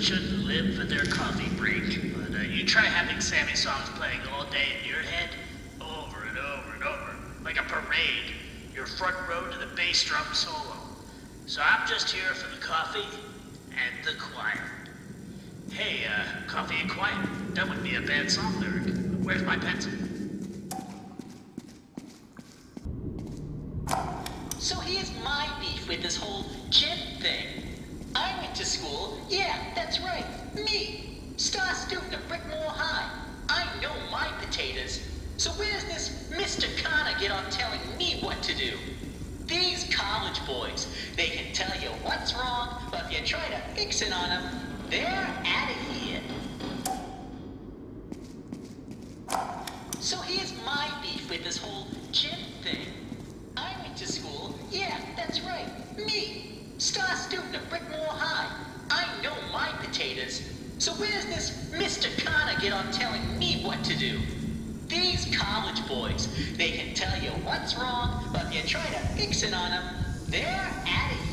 shouldn't live for their coffee break. But uh, you try having Sammy songs playing all day in your head, over and over and over, like a parade. Your front row to the bass drum solo. So I'm just here for the coffee and the quiet. Hey, uh, coffee and quiet. That would be a bad song lyric. Where's my pencil? So here's my beef with this whole Gent thing. I went to school, yeah, that's right, me, star student of Brickmore High. I know my potatoes. So where's this Mr. Connor get on telling me what to do? These college boys, they can tell you what's wrong, but if you try to fix it on them, they're out of here. So here's my beef with this whole Gent thing. I went to school, yeah, that's right, me, star student of Brickmore High. I know my potatoes. So where's this Mr. Connor get on telling me what to do? These college boys, they can tell you what's wrong, but if you try to fix it on them, they're out of